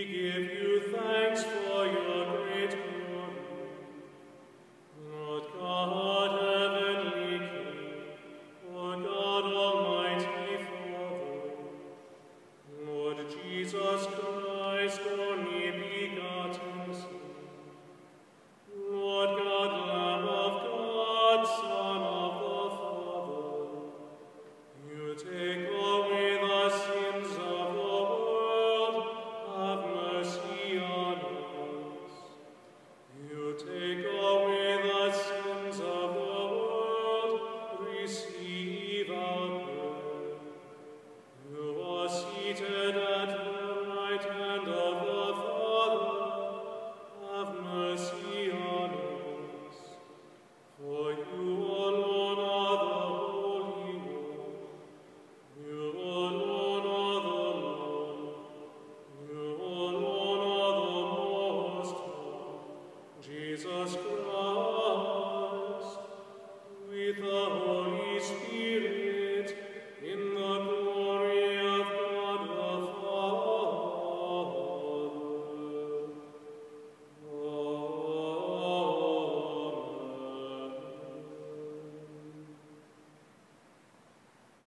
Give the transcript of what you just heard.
We give you thanks for your great glory. Lord God, heavenly King, Lord God, almighty Father, Lord Jesus Christ, only begotten Son, Lord God, Lamb of God, Son of the Father, you take and of the Father.